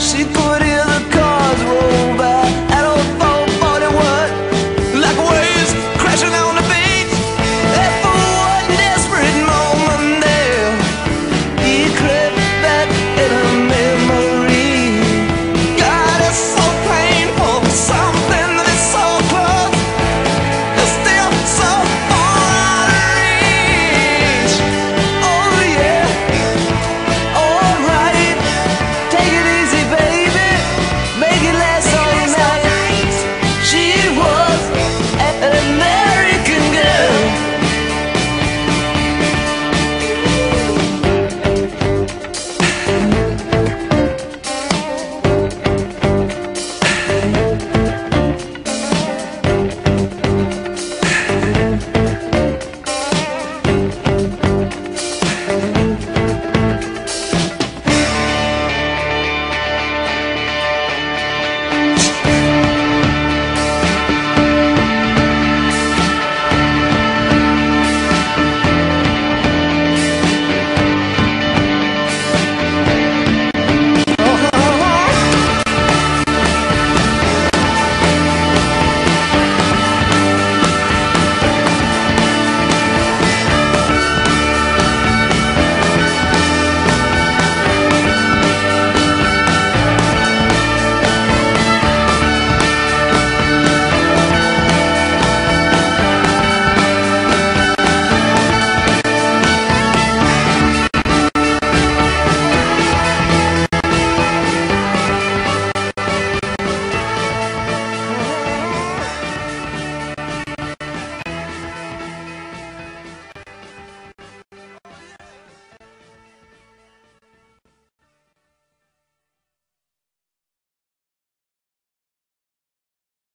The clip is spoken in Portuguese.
se por